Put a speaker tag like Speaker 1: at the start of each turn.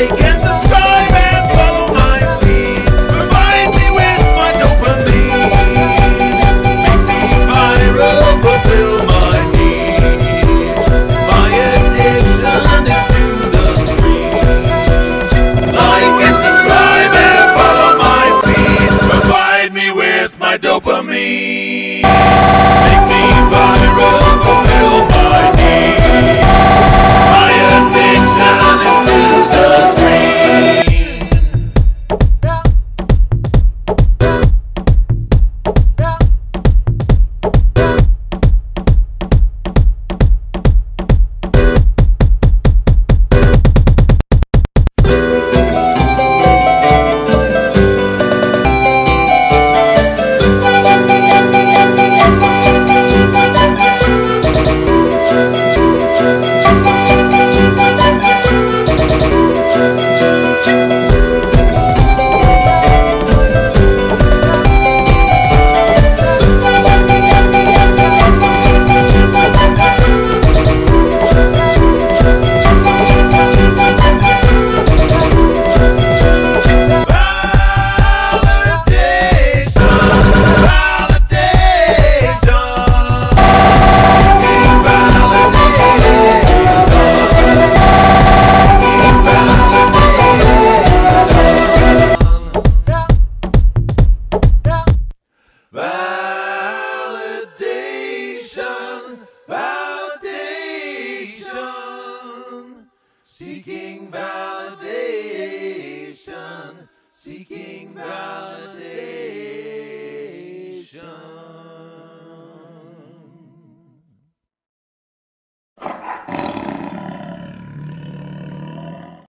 Speaker 1: like it. Seeking validation, seeking